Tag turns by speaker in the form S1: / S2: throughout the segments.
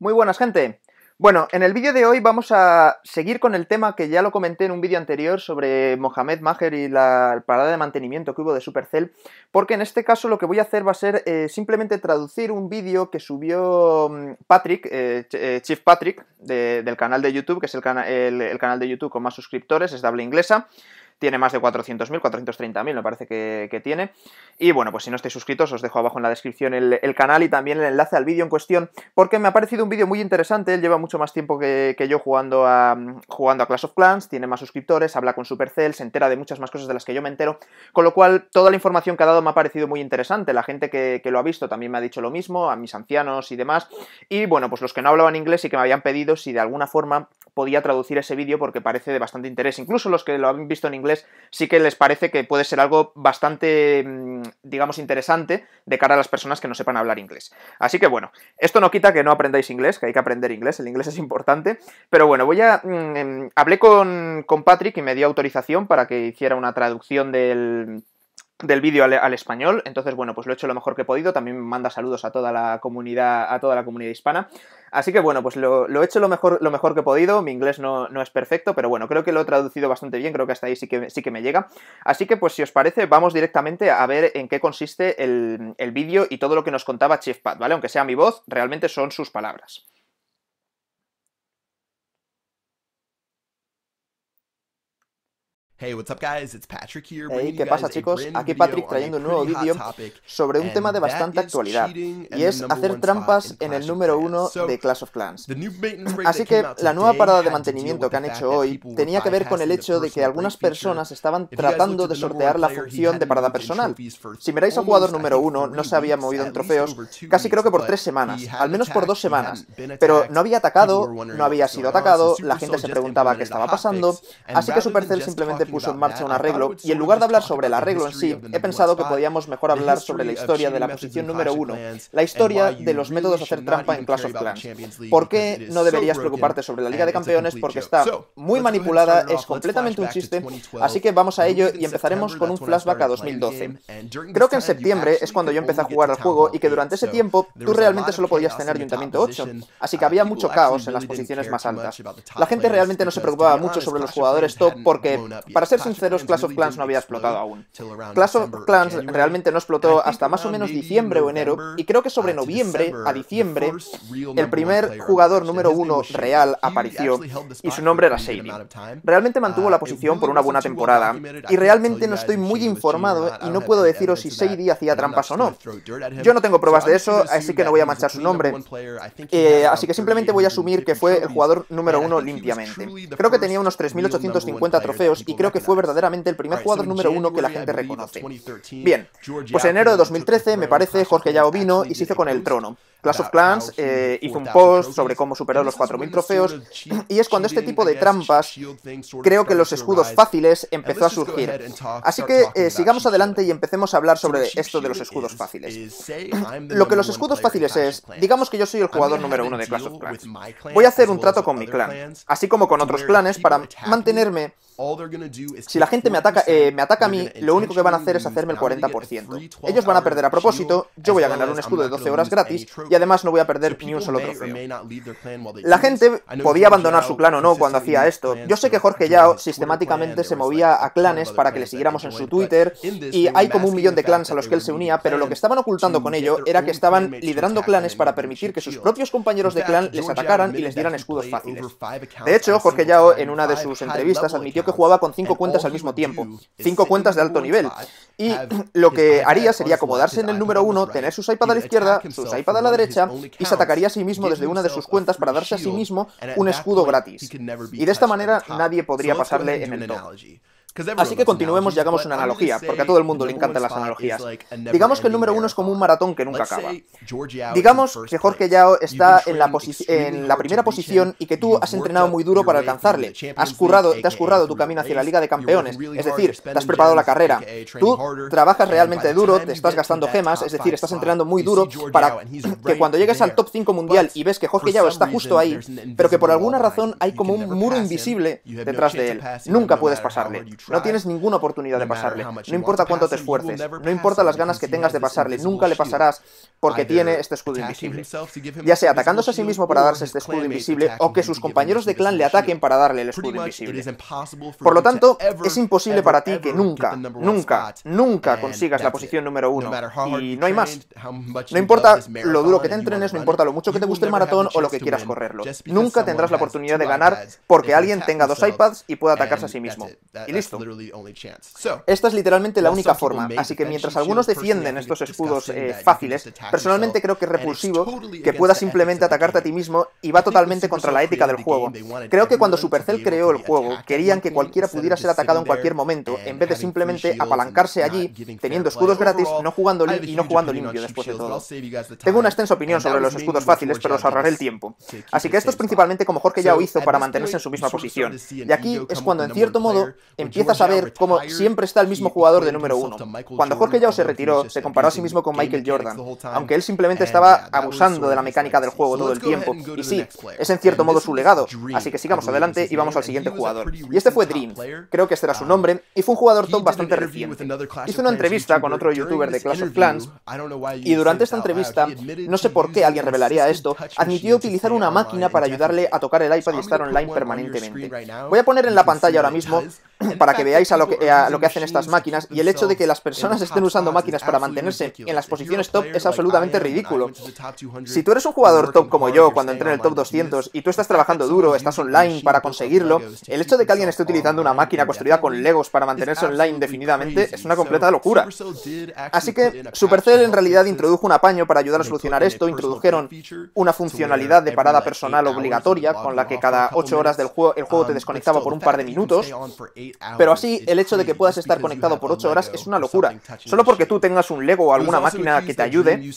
S1: Muy buenas gente. Bueno, en el vídeo de hoy vamos a seguir con el tema que ya lo comenté en un vídeo anterior sobre Mohamed Maher y la parada de mantenimiento que hubo de Supercell, porque en este caso lo que voy a hacer va a ser eh, simplemente traducir un vídeo que subió mm, Patrick, eh, eh, Chief Patrick, del canal de YouTube, que es el, el canal de YouTube con más suscriptores, es de habla inglesa, tiene más de 400.000, 430.000 me parece que, tiene. Y bueno, pues si no estáis suscritos os dejo abajo en la descripción el, canal y también el enlace al vídeo en cuestión, porque me ha parecido un vídeo muy interesante, él lleva mucho más tiempo que, yo jugando a, jugando a Clash of Clans, tiene más suscriptores, habla con Supercell, se entera de muchas más cosas de las que yo me entero, con lo cual toda la información que ha dado me ha parecido muy interesante, la gente que, lo ha visto también me ha dicho lo mismo, a mis ancianos y demás, y bueno, pues los que no hablaban inglés y que me habían pedido si de alguna forma podía traducir ese vídeo porque parece de bastante interés, incluso los que lo han visto en inglés sí que les parece que puede ser algo bastante, mm, digamos, interesante de cara a las personas que no sepan hablar inglés. Así que bueno, esto no quita que no aprendáis inglés, que hay que aprender inglés, el inglés es importante, pero bueno, voy a... Mm, em, hablé con, con Patrick y me dio autorización para que hiciera una traducción del del vídeo al, español, entonces bueno, pues lo he hecho lo mejor que he podido, también manda saludos a toda la comunidad, a toda la comunidad hispana, así que bueno, pues lo, he hecho lo mejor, lo mejor que he podido, mi inglés no, es perfecto, pero bueno, creo que lo he traducido bastante bien, creo que hasta ahí sí que, sí que me llega, así que pues si os parece, vamos directamente a ver en qué consiste el, el vídeo y todo lo que nos contaba Chief Pat, ¿vale? Aunque sea mi voz, realmente son sus palabras.
S2: Hey, what's up guys? It's Patrick here. Hey, ¿qué pasa chicos? Aquí Patrick trayendo un nuevo vídeo
S1: sobre un tema de bastante actualidad y es hacer trampas en el número uno de Clash of Clans. Así que la nueva parada de mantenimiento que han hecho hoy tenía que ver con el hecho de que algunas personas estaban tratando de sortear la función de parada personal. Si miráis al jugador número uno, no se había movido en trofeos casi creo que por tres semanas, al menos por dos semanas, pero no había atacado, no había sido atacado, la gente se preguntaba qué estaba pasando, así que Supercell simplemente puso en marcha un arreglo, y en lugar de hablar sobre el arreglo en sí, he pensado que podíamos mejor hablar sobre la historia de la posición número uno, la historia de los métodos de hacer trampa en Clash of Clans. ¿Por qué no deberías preocuparte sobre la Liga de Campeones? Porque está muy manipulada, es completamente un chiste, así que vamos a ello y empezaremos con un flashback a 2012. Creo que en septiembre es cuando yo empecé a jugar al juego y que durante ese tiempo tú realmente solo podías tener Ayuntamiento 8, así que había mucho caos en las posiciones más altas. La gente realmente no se preocupaba mucho sobre los jugadores top porque, para ser sinceros, Clash of Clans no había explotado aún. Clash of Clans realmente no explotó hasta más o menos diciembre o enero, y creo que sobre noviembre a diciembre el primer jugador número uno real apareció, y su nombre era Shady. Realmente mantuvo la posición por una buena temporada, y realmente no estoy muy informado y no puedo deciros si Shady hacía trampas o no. Yo no tengo pruebas de eso, así que no voy a manchar su nombre. Eh, así que simplemente voy a asumir que fue el jugador número uno limpiamente. Creo que tenía unos 3.850 trofeos y creo que fue verdaderamente el primer jugador número uno que la gente reconoce. Bien, pues en enero de 2013, me parece, Jorge Yao vino y se hizo con el trono. Clash of Clans eh, hizo un post sobre cómo superó los 4.000 trofeos y es cuando este tipo de trampas, creo que los escudos fáciles empezó a surgir. Así que eh, sigamos adelante y empecemos a hablar sobre esto de los escudos fáciles. Lo que los escudos fáciles es, digamos que yo soy el jugador número uno de Clash of Clans. Voy a hacer un trato con mi clan, así como con otros clanes, para mantenerme si la gente me ataca, eh, me ataca a mí, lo único que van a hacer es hacerme el 40%. Ellos van a perder a propósito, yo voy a ganar un escudo de 12 horas gratis, y además no voy a perder ni un solo trofeo. La gente podía abandonar su clan o no cuando hacía esto. Yo sé que Jorge Yao sistemáticamente se movía a clanes para que le siguiéramos en su Twitter, y hay como un millón de clans a los que él se unía, pero lo que estaban ocultando con ello era que estaban liderando clanes para permitir que sus propios compañeros de clan les atacaran y les dieran escudos fáciles. De hecho, Jorge Yao en una de sus entrevistas admitió que jugaba con cinco cuentas al mismo tiempo, cinco cuentas de alto nivel. Y lo que haría sería acomodarse en el número uno, tener sus iPad a la izquierda, sus iPad a la derecha, y se atacaría a sí mismo desde una de sus cuentas para darse a sí mismo un escudo gratis. Y de esta manera nadie podría pasarle en el top. Así que continuemos y hagamos una analogía, porque a todo el mundo le encantan las analogías. Digamos que el número uno es como un maratón que nunca acaba. Digamos que Jorge Yao está en la, en la primera posición y que tú has entrenado muy duro para alcanzarle. Has currado, te has currado tu camino hacia la Liga de Campeones, es decir, te has preparado la carrera. Tú trabajas realmente duro, te estás gastando gemas, es decir, estás entrenando muy duro para que cuando llegues al top 5 mundial y ves que Jorge Yao está justo ahí, pero que por alguna razón hay como un muro invisible detrás de él. Nunca puedes pasarle. No tienes ninguna oportunidad de pasarle. No importa cuánto te esfuerces, no importa las ganas que tengas de pasarle, nunca le pasarás porque tiene este escudo invisible. Ya sea atacándose a sí mismo para darse este escudo invisible o que sus compañeros de clan le ataquen para darle el escudo invisible. Por lo tanto, es imposible para ti que nunca, nunca, nunca consigas la posición número uno. Y no hay más. No importa lo duro que te entrenes, no importa lo mucho que te guste el maratón o lo que quieras correrlo. Nunca tendrás la oportunidad de ganar porque alguien tenga dos iPads y pueda atacarse a sí mismo. Y listo. Esta es literalmente la única forma, así que mientras algunos defienden estos escudos eh, fáciles, personalmente creo que es repulsivo que puedas simplemente atacarte a ti mismo y va totalmente contra la ética del juego. Creo que cuando Supercell creó el juego, querían que cualquiera pudiera ser atacado en cualquier momento, en vez de simplemente apalancarse allí, teniendo escudos gratis, no jugando y no jugando limpio después de todo. Tengo una extensa opinión sobre los escudos fáciles, pero os ahorraré el tiempo. Así que esto es principalmente como Jorge Yao hizo para mantenerse en su misma posición. Y aquí es cuando, en cierto modo, empiezas a ver cómo siempre está el mismo jugador de número uno. Cuando Jorge Yao se retiró, se comparó a sí mismo con Michael Jordan, aunque él simplemente estaba abusando de la mecánica del juego todo el tiempo. Y sí, es en cierto modo su legado. Así que sigamos adelante y vamos al siguiente jugador. Y este fue Dream. Creo que este era su nombre, y fue un jugador top bastante reciente. Hizo una entrevista con otro youtuber de Clash of Clans, y durante esta entrevista, no sé por qué alguien revelaría esto, admitió utilizar una máquina para ayudarle a tocar el iPad y estar online permanentemente. Voy a poner en la pantalla ahora mismo para que veáis a lo que, a lo que hacen estas máquinas y el hecho de que las personas estén usando máquinas para mantenerse en las posiciones top es absolutamente ridículo. Si tú eres un jugador top como yo cuando entré en el top 200 y tú estás trabajando duro, estás online para conseguirlo, el hecho de que alguien esté utilizando una máquina construida con Legos para mantenerse online indefinidamente es una completa locura. Así que Supercell en realidad introdujo un apaño para ayudar a solucionar esto, introdujeron una funcionalidad de parada personal obligatoria con la que cada 8 horas del juego el juego te desconectaba por un par de minutos, pero así el hecho de que puedas estar conectado por 8 horas es una locura. Solo porque tú tengas un Lego o alguna máquina que te ayude.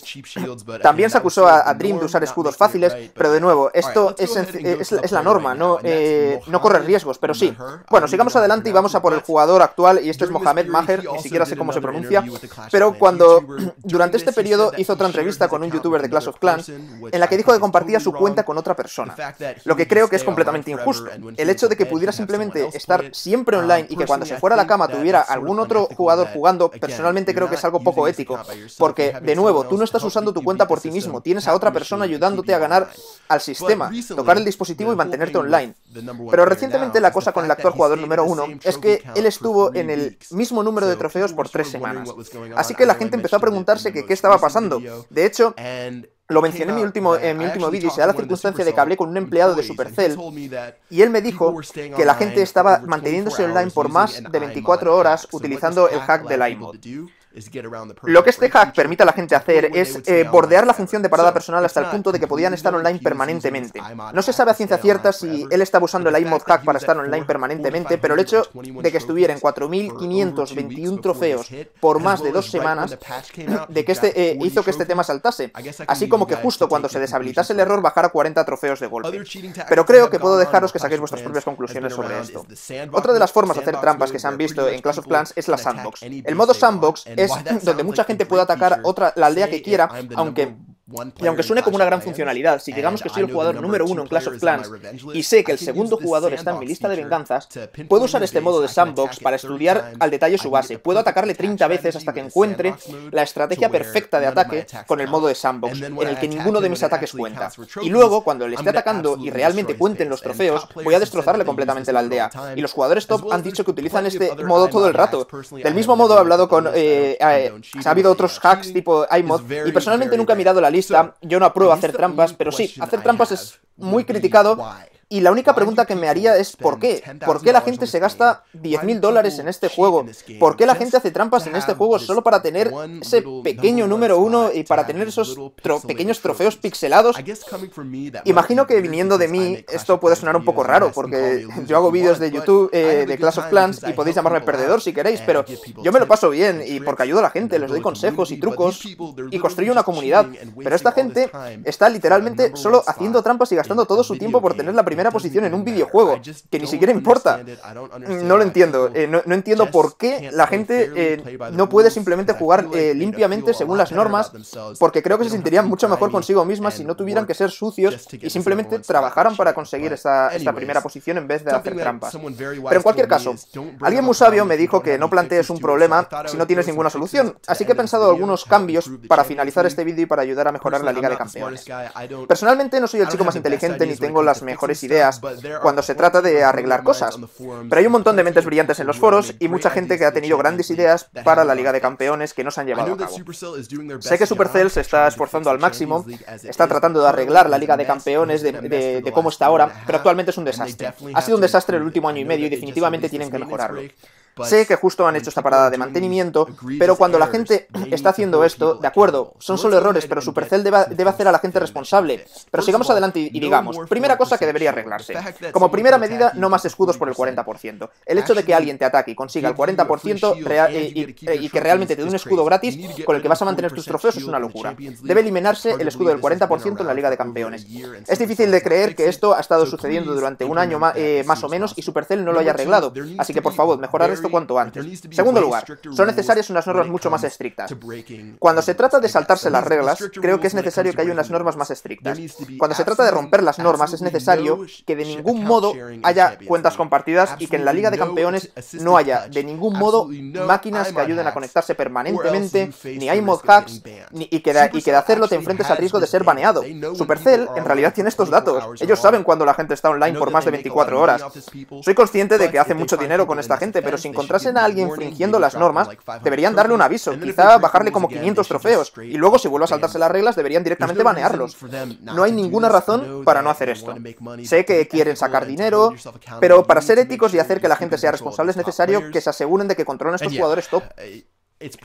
S1: También se acusó a, Dream de usar escudos fáciles, pero de nuevo, esto es, es, la norma, no, eh, no corre riesgos, pero sí. Bueno, sigamos adelante y vamos a por el jugador actual, y este es Mohamed Maher, ni siquiera sé cómo se pronuncia, pero cuando durante este periodo hizo otra entrevista con un youtuber de Clash of Clans, en la que dijo que compartía su cuenta con otra persona, lo que creo que es completamente injusto. El hecho de que pudiera simplemente estar siempre online y que cuando se fuera a la cama tuviera algún otro jugador jugando, personalmente creo que es algo poco ético, porque, de nuevo, tú no estás usando tu cuenta por ti mismo, tienes a otra persona ayudándote a ganar al sistema, tocar el dispositivo y mantenerte online. Pero recientemente la cosa con el actual jugador número uno es que él estuvo en el mismo número de trofeos por tres semanas. Así que la gente empezó a preguntarse qué estaba pasando. De hecho, lo mencioné en mi último, en mi último vídeo y se da la circunstancia de que hablé con un empleado de Supercell y él me dijo que la gente estaba manteniéndose online por más de 24 horas utilizando el hack del iMod. Lo que este hack permite a la gente hacer es eh, bordear la función de parada personal hasta el punto de que podían estar online permanentemente. No se sabe a ciencia cierta si él estaba usando el iMod hack para estar online permanentemente, pero el hecho de que estuviera en 4.521 trofeos por más de dos semanas, de que este eh, hizo que este tema saltase, así como que justo cuando se deshabilitase el error bajara 40 trofeos de golpe. Pero creo que puedo dejaros que saquéis vuestras propias conclusiones sobre esto. Otra de las formas de hacer trampas que se han visto en Clash of Clans es la sandbox. El modo sandbox es donde mucha gente puede atacar otra, la aldea que quiera, aunque y aunque suene como una gran funcionalidad, si digamos que soy el jugador número uno en Clash of Clans y sé que el segundo jugador está en mi lista de venganzas, puedo usar este modo de sandbox para estudiar al detalle su base. Puedo atacarle 30 veces hasta que encuentre la estrategia perfecta de ataque con el modo de sandbox, en el que ninguno de mis ataques cuenta. Y luego, cuando le esté atacando y realmente cuenten los trofeos, voy a destrozarle completamente la aldea. Y los jugadores top han dicho que utilizan este modo todo el rato. Del mismo modo he hablado con... Eh, eh, ha habido otros hacks tipo iMod y personalmente nunca he mirado la lista, yo no apruebo hacer trampas, pero sí, hacer trampas es muy criticado y la única pregunta que me haría es ¿por qué? ¿Por qué la gente se gasta 10.000 dólares en este juego? ¿Por qué la gente hace trampas en este juego solo para tener ese pequeño número uno y para tener esos pequeños trofeos pixelados? Imagino que viniendo de mí esto puede sonar un poco raro porque yo hago vídeos de YouTube eh, de Clash of Clans y podéis llamarme perdedor si queréis, pero yo me lo paso bien y porque ayudo a la gente, les doy consejos y trucos y construyo una comunidad. Pero esta gente está literalmente solo haciendo trampas y gastando todo su tiempo por tener la primera primera posición en un videojuego, que ni siquiera importa. No lo entiendo. Eh, no, entiendo por qué la gente eh, no puede simplemente jugar eh, limpiamente según las normas, porque creo que se sentirían mucho mejor consigo mismas si no tuvieran que ser sucios y simplemente trabajaran para conseguir esta, primera posición en vez de hacer trampas. Pero en cualquier caso, alguien muy sabio me dijo que no plantees un problema si no tienes ninguna solución, así que he pensado algunos cambios para finalizar este vídeo y para ayudar a mejorar la Liga de Campeones. Personalmente no soy el chico más inteligente ni tengo las mejores ideas cuando se trata de arreglar cosas, pero hay un montón de mentes brillantes en los foros y mucha gente que ha tenido grandes ideas para la Liga de Campeones que no se han llevado a cabo. Sé que Supercell se está esforzando al máximo, está tratando de arreglar la Liga de Campeones de, cómo está ahora, pero actualmente es un desastre. Ha sido un desastre el último año y medio y definitivamente tienen que mejorarlo. Sé que justo han hecho esta parada de mantenimiento, pero cuando la gente está haciendo esto, de acuerdo, son solo errores, pero Supercell debe, debe hacer a la gente responsable. Pero sigamos adelante y, digamos, primera cosa que debería arreglarse. Como primera medida, no más escudos por el 40%. El hecho de que alguien te ataque y consiga el 40% y, que realmente te dé un escudo gratis con el que vas a mantener tus trofeos es una locura. Debe eliminarse el escudo del 40% en la Liga de Campeones. Es difícil de creer que esto ha estado sucediendo durante un año eh, más o menos y Supercell no lo haya arreglado. Así que por favor, mejorar esto cuanto antes. Segundo lugar, son necesarias unas normas mucho más estrictas. Cuando se trata de saltarse las reglas, creo que es necesario que haya unas normas más estrictas. Cuando se trata de romper las normas, es necesario que de ningún modo haya cuentas compartidas y que en la Liga de Campeones no haya de ningún modo máquinas que ayuden a conectarse permanentemente, ni hay mod hacks, y, que de, y que de hacerlo te enfrentes al riesgo de ser baneado. Supercell en realidad tiene estos datos. Ellos saben cuando la gente está online por más de 24 horas. Soy consciente de que hace mucho dinero con esta gente, pero si encontrasen a alguien fingiendo las normas, deberían darle un aviso, quizá bajarle como 500 trofeos, y luego si vuelve a saltarse las reglas deberían directamente banearlos. No hay ninguna razón para no hacer esto. Sé que quieren sacar dinero, pero para ser éticos y hacer que la gente sea responsable es necesario que se aseguren de que controlen a estos jugadores top.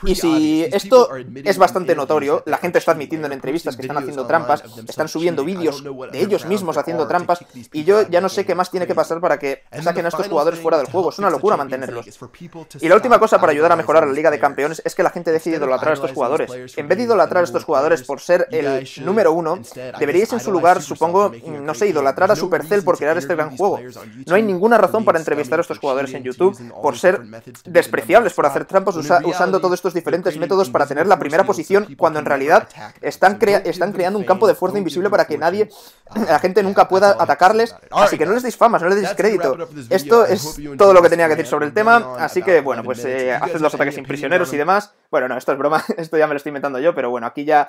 S1: Y si esto es bastante notorio, la gente está admitiendo en entrevistas que están haciendo trampas, están subiendo vídeos de ellos mismos haciendo trampas, y yo ya no sé qué más tiene que pasar para que saquen a estos jugadores fuera del juego. Es una locura mantenerlos. Y la última cosa para ayudar a mejorar la Liga de Campeones es que la gente decide idolatrar a estos jugadores. En vez de idolatrar a estos jugadores por ser el número uno, deberíais en su lugar, supongo, no sé, idolatrar a Supercell por crear este gran juego. No hay ninguna razón para entrevistar a estos jugadores en YouTube por ser despreciables, por hacer trampas usando todo estos diferentes métodos para tener la primera posición cuando en realidad están, están creando un campo de fuerza invisible para que nadie, la gente nunca pueda atacarles. Así que no les deis famas, no les deis crédito. Esto es todo lo que tenía que decir sobre el tema. Así que bueno, pues eh, haced los ataques sin prisioneros y demás. Bueno, no, esto es broma, esto ya me lo estoy inventando yo, pero bueno, aquí ya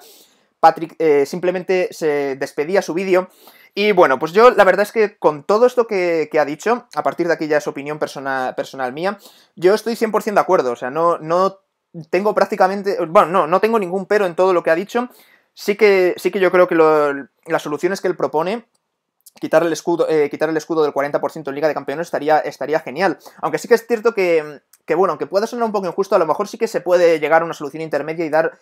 S1: Patrick eh, simplemente se despedía su vídeo. Y bueno, pues yo la verdad es que con todo esto que, ha dicho, a partir de aquí ya es opinión personal, personal mía, yo estoy 100% de acuerdo. O sea, no, no tengo prácticamente, bueno, no, no tengo ningún pero en todo lo que ha dicho. Sí que, sí que yo creo que las soluciones que él propone, quitar el escudo, eh, el escudo del 40% en Liga de Campeones estaría, estaría genial. Aunque sí que es cierto que, que, bueno, aunque pueda sonar un poco injusto, a lo mejor sí que se puede llegar a una solución intermedia y dar,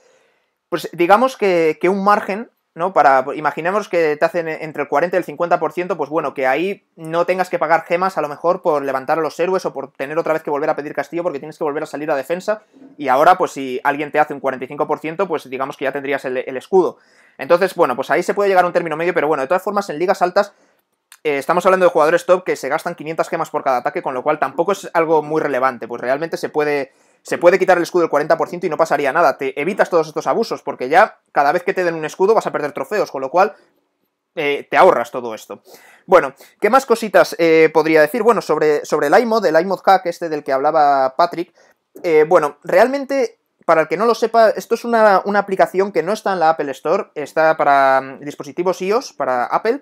S1: pues digamos que, que un margen ¿no? Para, imaginemos que te hacen entre el 40 y el 50%, pues bueno, que ahí no tengas que pagar gemas a lo mejor por levantar a los héroes o por tener otra vez que volver a pedir castillo porque tienes que volver a salir a defensa y ahora pues si alguien te hace un 45%, pues digamos que ya tendrías el, escudo. Entonces, bueno, pues ahí se puede llegar a un término medio, pero bueno, de todas formas en ligas altas eh, estamos hablando de jugadores top que se gastan 500 gemas por cada ataque, con lo cual tampoco es algo muy relevante, pues realmente se puede se puede quitar el escudo del 40% y no pasaría nada. Te evitas todos estos abusos, porque ya cada vez que te den un escudo vas a perder trofeos, con lo cual eh, te ahorras todo esto. Bueno, ¿qué más cositas eh, podría decir? Bueno, sobre, sobre el iMod, el iMod hack este del que hablaba Patrick. Eh, bueno, realmente, para el que no lo sepa, esto es una, aplicación que no está en la Apple Store, está para mm, dispositivos iOS, para Apple,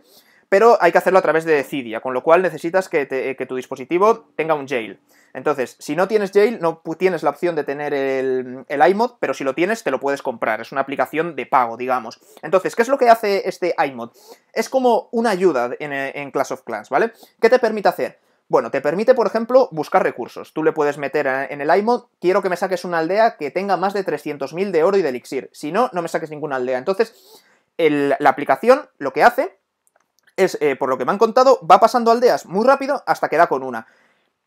S1: pero hay que hacerlo a través de Cydia, con lo cual necesitas que, que tu dispositivo tenga un jail. Entonces, si no tienes Jail, no tienes la opción de tener el, iMod, pero si lo tienes, te lo puedes comprar. Es una aplicación de pago, digamos. Entonces, ¿qué es lo que hace este iMod? Es como una ayuda en, en of Clans, ¿vale? ¿Qué te permite hacer? Bueno, te permite, por ejemplo, buscar recursos. Tú le puedes meter en el iMod, quiero que me saques una aldea que tenga más de 300.000 de oro y de elixir. Si no, no me saques ninguna aldea. Entonces, la aplicación lo que hace es, eh, por lo que me han contado, va pasando aldeas muy rápido hasta que da con una.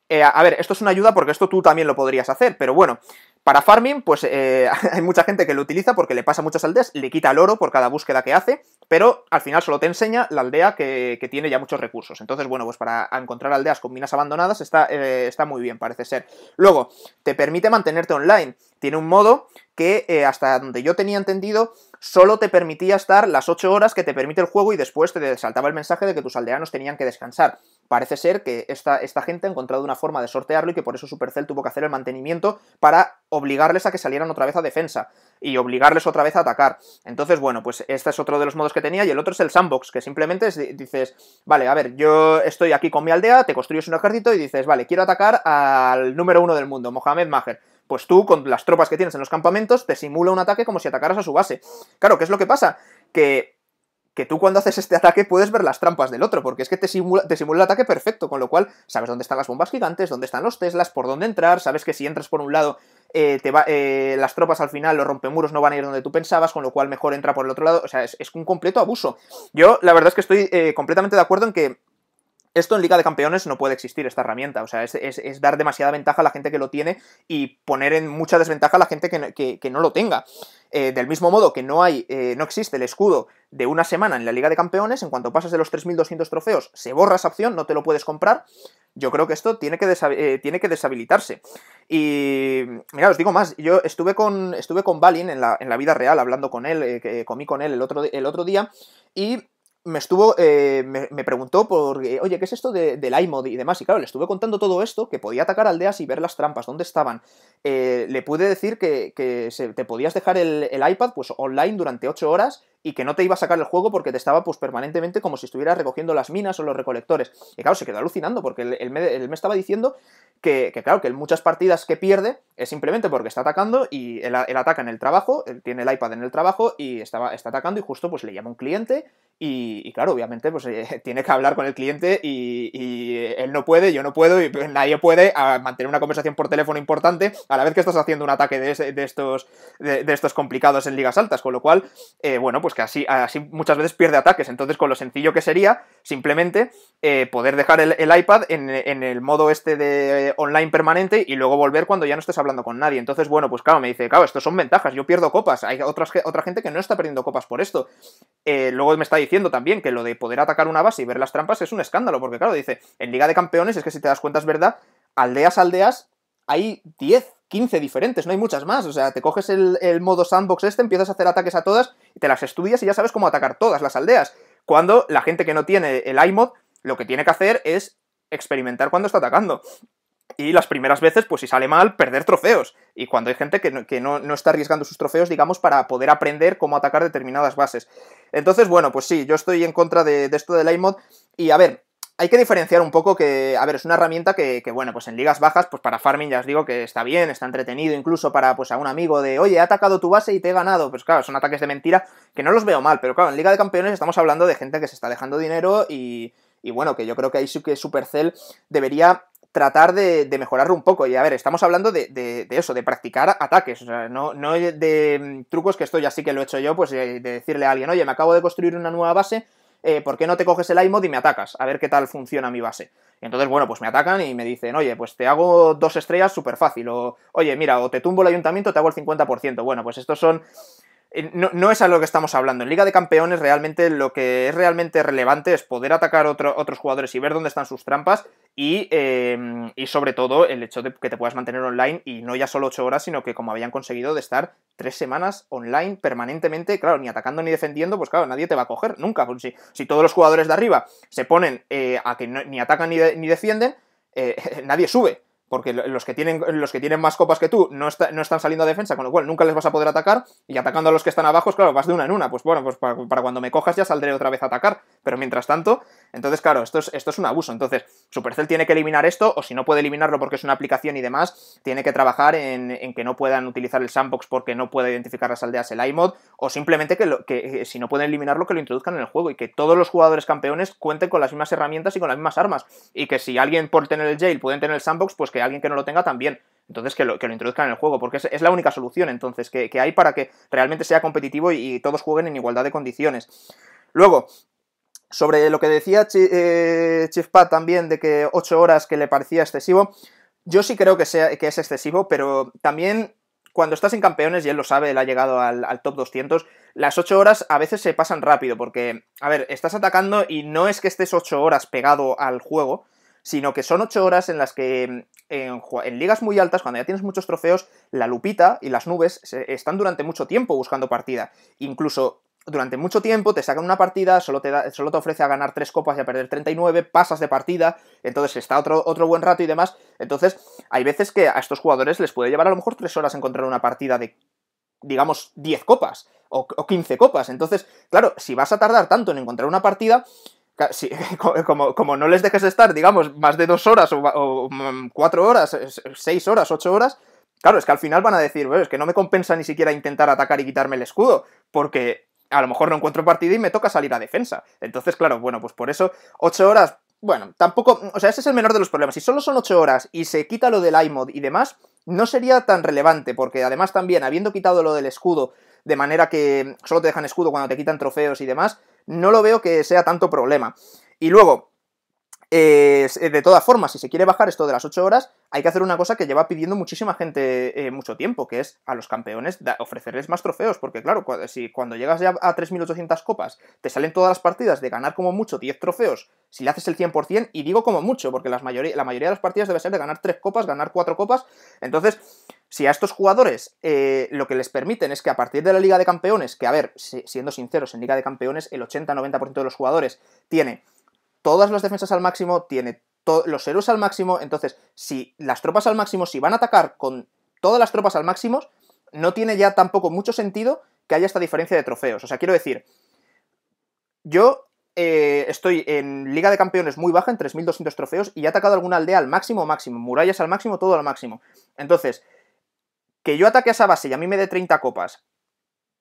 S1: Eh, a ver, esto es una ayuda porque esto tú también lo podrías hacer, pero bueno, Para farming, pues eh, hay mucha gente que lo utiliza porque le pasa muchas aldeas, le quita el oro por cada búsqueda que hace, pero al final solo te enseña la aldea que, tiene ya muchos recursos. Entonces, bueno, pues para encontrar aldeas con minas abandonadas está, eh, está muy bien, parece ser. Luego, te permite mantenerte online. Tiene un modo que, hasta donde yo tenía entendido, solo te permitía estar las 8 horas que te permite el juego y después te saltaba el mensaje de que tus aldeanos tenían que descansar. Parece ser que esta, esta gente ha encontrado una forma de sortearlo y que por eso Supercell tuvo que hacer el mantenimiento para obligarles a que salieran otra vez a defensa y obligarles otra vez a atacar. Entonces, bueno, pues este es otro de los modos que tenía y el otro es el sandbox, que simplemente dices, vale, a ver, yo estoy aquí con mi aldea, te construyes un ejército y dices, vale, quiero atacar al número uno del mundo, Mohamed Maher pues tú con las tropas que tienes en los campamentos te simula un ataque como si atacaras a su base. Claro, ¿qué es lo que pasa? Que que tú cuando haces este ataque puedes ver las trampas del otro, porque es que te simula, te simula el ataque perfecto, con lo cual sabes dónde están las bombas gigantes, dónde están los Teslas, por dónde entrar, sabes que si entras por un lado, eh, te va, eh, las tropas al final, los rompemuros no van a ir donde tú pensabas, con lo cual mejor entra por el otro lado, o sea, es, un completo abuso. Yo la verdad es que estoy eh, completamente de acuerdo en que esto en Liga de Campeones no puede existir, esta herramienta. O sea, es, dar demasiada ventaja a la gente que lo tiene y poner en mucha desventaja a la gente que, no lo tenga. Eh, del mismo modo que no hay, eh, no existe el escudo de una semana en la Liga de Campeones, en cuanto pasas de los 3.200 trofeos, se borra esa opción, no te lo puedes comprar. Yo creo que esto tiene que, eh, tiene que deshabilitarse. Y mira, os digo más, yo estuve con, estuve con Balin en la, en la vida real, hablando con él, comí con él el otro, el otro día, y me estuvo, eh, me, preguntó por, eh, oye, ¿qué es esto de, del iMod y demás? Y claro, le estuve contando todo esto, que podía atacar aldeas y ver las trampas, dónde estaban. Eh, le pude decir que, te podías dejar el, iPad pues online durante 8 horas y que no te iba a sacar el juego porque te estaba pues permanentemente como si estuvieras recogiendo las minas o los recolectores. Y claro, se quedó alucinando porque él, me, estaba diciendo que, claro, que en muchas partidas que pierde es simplemente porque está atacando y él, ataca en el trabajo, él tiene el iPad en el trabajo y estaba, está atacando y justo pues le llama un cliente y, claro, obviamente pues eh, tiene que hablar con el cliente y, él no puede, yo no puedo y pues, nadie puede mantener una conversación por teléfono importante a la vez que estás haciendo un ataque de, estos, de, estos complicados en ligas altas, con lo cual, eh, bueno, pues que así, así muchas veces pierde ataques. Entonces, con lo sencillo que sería, simplemente eh, poder dejar el, iPad en, el modo este de online permanente y luego volver cuando ya no estés hablando con nadie. Entonces, bueno, pues claro, me dice, claro, estos son ventajas, yo pierdo copas. Hay otras, otra gente que no está perdiendo copas por esto. Eh, luego me está diciendo también que lo de poder atacar una base y ver las trampas es un escándalo, porque claro, dice, en Liga de Campeones es que si te das cuenta es verdad, aldeas, aldeas, hay 10, 15 diferentes, no hay muchas más. O sea, te coges el, modo sandbox este, empiezas a hacer ataques a todas te las estudias y ya sabes cómo atacar todas las aldeas. Cuando la gente que no tiene el iMod, lo que tiene que hacer es experimentar cuando está atacando. Y las primeras veces, pues si sale mal, perder trofeos. Y cuando hay gente que, no, está arriesgando sus trofeos, digamos, para poder aprender cómo atacar determinadas bases. Entonces, bueno, pues sí, yo estoy en contra de, de esto del iMod. Y a ver, hay que diferenciar un poco que, a ver, es una herramienta que, bueno, pues en ligas bajas, pues para farming ya os digo que está bien, está entretenido, incluso para, pues a un amigo de, oye, he atacado tu base y te he ganado, pues claro, son ataques de mentira que no los veo mal, pero claro, en Liga de Campeones estamos hablando de gente que se está dejando dinero y, y bueno, que yo creo que ahí sí que Supercell debería tratar de, de, mejorarlo un poco. Y a ver, estamos hablando de, de, eso, de practicar ataques, o sea, no, no de mm, trucos que esto ya sí que lo he hecho yo, pues de decirle a alguien, oye, me acabo de construir una nueva base, eh, ¿por qué no te coges el iMod y me atacas? A ver qué tal funciona mi base. Y entonces, bueno, pues me atacan y me dicen, oye, pues te hago dos estrellas súper fácil, o oye, mira, o te tumbo el ayuntamiento, te hago el 50%. Bueno, pues estos son eh, no, es a lo que estamos hablando. En Liga de Campeones realmente lo que es realmente relevante es poder atacar otros jugadores y ver dónde están sus trampas y, em, y, sobre todo el hecho de que te puedas mantener online y no ya solo 8 horas, sino que como habían conseguido de estar 3 semanas online permanentemente, claro, ni atacando ni defendiendo, pues claro, nadie te va a coger, nunca. Pues si, si todos los jugadores de arriba se ponen eh, a que ni atacan ni, ni defienden, eh, nadie sube porque los que tienen, los que tienen más copas que tú no, no, están saliendo a defensa, con lo cual nunca les vas a poder atacar, y atacando a los que están abajo, claro, vas de una en una, pues bueno, pues para, cuando me cojas ya saldré otra vez a atacar, pero mientras tanto, entonces claro, esto es, esto es un abuso, entonces Supercell tiene que eliminar esto, o si no puede eliminarlo porque es una aplicación y demás, tiene que trabajar en, que no puedan utilizar el sandbox porque no puede identificar las aldeas el iMod, o simplemente que, que, si no pueden eliminarlo, que lo introduzcan en el juego, y que todos los jugadores campeones cuenten con las mismas herramientas y con las mismas armas, y que si alguien por tener el jail pueden tener el sandbox, pues que alguien que no lo tenga también. Entonces que lo, que lo introduzcan en el juego, porque es, la única solución entonces que, hay para que realmente sea competitivo y, todos jueguen en igualdad de condiciones. Luego, sobre lo que decía eh, Chief Pat también de que 8 horas que le parecía excesivo, yo sí creo que, sea, que es excesivo, pero también cuando estás en campeones, y él lo sabe, él ha llegado al, al top 200, las 8 horas a veces se pasan rápido, porque, a ver, estás atacando y no es que estés 8 horas pegado al juego, sino que son 8 horas en las que en, ligas muy altas, cuando ya tienes muchos trofeos, la lupita y las nubes están durante mucho tiempo buscando partida. Incluso durante mucho tiempo te sacan una partida, solo te, da, solo te ofrece a ganar 3 copas y a perder 39, pasas de partida, entonces está otro, otro buen rato y demás. Entonces, hay veces que a estos jugadores les puede llevar a lo mejor 3 horas encontrar una partida de, digamos, 10 copas o, o 15 copas. Entonces, claro, si vas a tardar tanto en encontrar una partida, como, como, no les dejes estar, digamos, más de dos horas o, mm, cuatro horas, seis horas, ocho horas, claro, es que al final van a decir, es que no me compensa ni siquiera intentar atacar y quitarme el escudo, porque a lo mejor no encuentro partida y me toca salir a defensa. Entonces, claro, bueno, pues por eso, ocho horas, bueno, tampoco, o sea, ese es el menor de los problemas. Si solo son ocho horas y se quita lo del iMod y demás, no sería tan relevante, porque además también, habiendo quitado lo del escudo, de manera que solo te dejan escudo cuando te quitan trofeos y demás, no lo veo que sea tanto problema. Y luego, eh, de todas formas, si se quiere bajar esto de las 8 horas, hay que hacer una cosa que lleva pidiendo muchísima gente eh, mucho tiempo, que es a los campeones ofrecerles más trofeos, porque claro, si cuando llegas ya a 3.800 copas, te salen todas las partidas de ganar como mucho 10 trofeos, si le haces el 100%, y digo como mucho, porque la mayoría de las partidas debe ser de ganar 3 copas, ganar 4 copas, entonces si a estos jugadores eh, lo que les permiten es que a partir de la Liga de Campeones, que a ver, siendo sinceros, en Liga de Campeones el 80-90% de los jugadores tiene todas las defensas al máximo, tiene los héroes al máximo, entonces si las tropas al máximo, si van a atacar con todas las tropas al máximo, no tiene ya tampoco mucho sentido que haya esta diferencia de trofeos. O sea, quiero decir, yo eh, estoy en Liga de Campeones muy baja, en 3.200 trofeos, y he atacado alguna aldea al máximo, máximo, murallas al máximo, todo al máximo. Entonces, que yo ataque a esa base y a mí me dé 30 copas,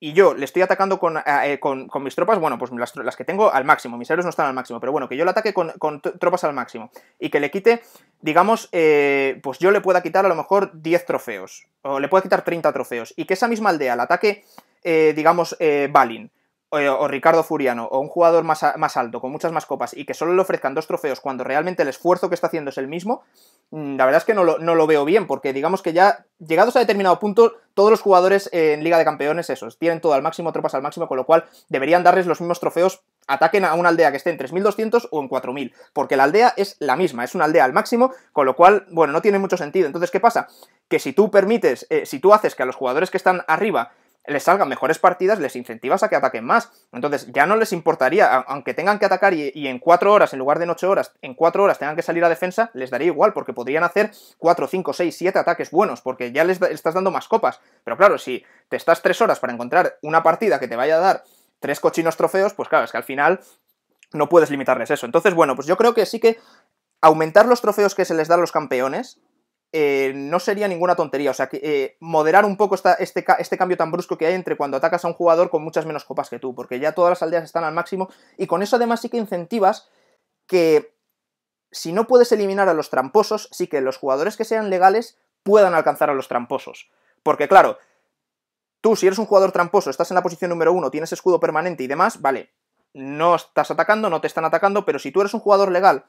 S1: y yo le estoy atacando con, eh, con, mis tropas, bueno, pues las, que tengo al máximo, mis héroes no están al máximo, pero bueno, que yo le ataque con, tropas al máximo y que le quite, digamos, eh, pues yo le pueda quitar a lo mejor 10 trofeos, o le pueda quitar 30 trofeos, y que esa misma aldea le ataque, eh, digamos, Balin, o, Ricardo Furiano, o un jugador más, más, alto, con muchas más copas, y que solo le ofrezcan dos trofeos cuando realmente el esfuerzo que está haciendo es el mismo, mm, la verdad es que no lo, no lo veo bien, porque digamos que ya, llegados a determinado punto, todos los jugadores en Liga de Campeones, esos, tienen todo al máximo, tropas al máximo, con lo cual deberían darles los mismos trofeos, ataquen a una aldea que esté en 3200 o en 4000, porque la aldea es la misma, es una aldea al máximo, con lo cual, bueno, no tiene mucho sentido. Entonces, ¿qué pasa? Que si tú permites, eh, si tú haces que a los jugadores que están arriba les salgan mejores partidas, les incentivas a que ataquen más. Entonces, ya no les importaría, aunque tengan que atacar y, en 4 horas, en lugar de en 8 horas, en 4 horas tengan que salir a defensa, les daría igual, porque podrían hacer 4, 5, 6, 7 ataques buenos, porque ya les estás dando más copas. Pero claro, si te estás 3 horas para encontrar una partida que te vaya a dar 3 cochinos trofeos, pues claro, es que al final no puedes limitarles eso. Entonces, bueno, pues yo creo que sí que aumentar los trofeos que se les da a los campeones eh, no sería ninguna tontería. O sea, que eh, moderar un poco este, este, cambio tan brusco que hay entre cuando atacas a un jugador con muchas menos copas que tú, porque ya todas las aldeas están al máximo, y con eso además sí que incentivas que si no puedes eliminar a los tramposos, sí que los jugadores que sean legales puedan alcanzar a los tramposos. Porque claro, tú si eres un jugador tramposo, estás en la posición número uno, tienes escudo permanente y demás, vale, no estás atacando, no te están atacando, pero si tú eres un jugador legal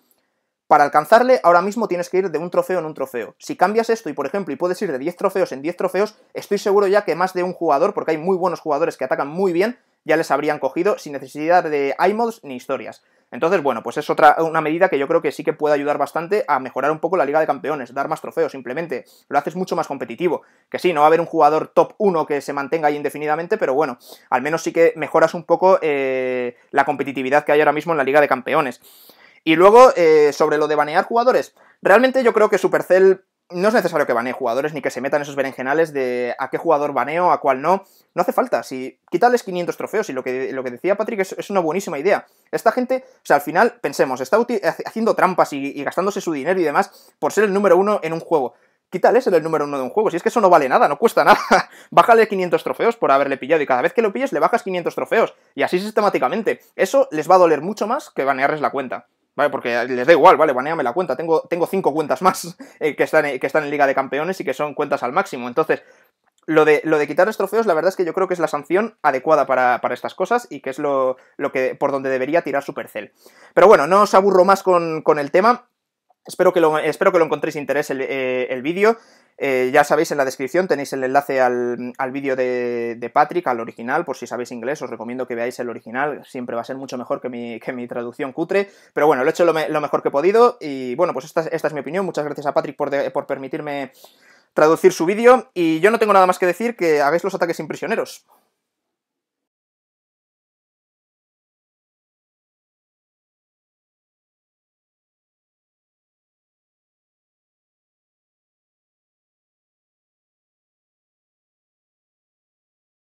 S1: para alcanzarle, ahora mismo tienes que ir de un trofeo en un trofeo. Si cambias esto y, por ejemplo, y puedes ir de 10 trofeos en 10 trofeos, estoy seguro ya que más de un jugador, porque hay muy buenos jugadores que atacan muy bien, ya les habrían cogido sin necesidad de iMods ni historias. Entonces, bueno, pues es otra una medida que yo creo que sí que puede ayudar bastante a mejorar un poco la Liga de Campeones, dar más trofeos, simplemente. Lo haces mucho más competitivo. Que sí, no va a haber un jugador top 1 que se mantenga ahí indefinidamente, pero bueno, al menos sí que mejoras un poco eh, la competitividad que hay ahora mismo en la Liga de Campeones. Y luego, eh, sobre lo de banear jugadores, realmente yo creo que Supercell no es necesario que banee jugadores ni que se metan esos berenjenales de a qué jugador baneo, a cuál no. No hace falta. Si quítales 500 trofeos y lo que, lo que decía Patrick es, una buenísima idea. Esta gente, o sea, al final, pensemos, está haciendo trampas y, y, gastándose su dinero y demás por ser el número uno en un juego. Quítales el número uno de un juego. Si es que eso no vale nada, no cuesta nada. Bájale 500 trofeos por haberle pillado y cada vez que lo pilles le bajas 500 trofeos. Y así sistemáticamente. Eso les va a doler mucho más que banearles la cuenta. ¿Vale? Porque les da igual, ¿vale? Baneame la cuenta. Tengo, tengo cinco cuentas más eh, que, están, que están en Liga de Campeones y que son cuentas al máximo. Entonces, lo de, lo de quitar trofeos, la verdad es que yo creo que es la sanción adecuada para, estas cosas y que es lo, lo, que, por donde debería tirar Supercell. Pero bueno, no os aburro más con, con el tema. Espero que, lo, espero que lo encontréis interés el, eh, el vídeo. Eh, ya sabéis, en la descripción tenéis el enlace al, vídeo de, Patrick, al original, por si sabéis inglés, os recomiendo que veáis el original, siempre va a ser mucho mejor que mi, que mi traducción cutre, pero bueno, lo he hecho lo, mejor que he podido y bueno, pues esta, esta, es mi opinión, muchas gracias a Patrick por, por permitirme traducir su vídeo y yo no tengo nada más que decir que hagáis los ataques sin prisioneros.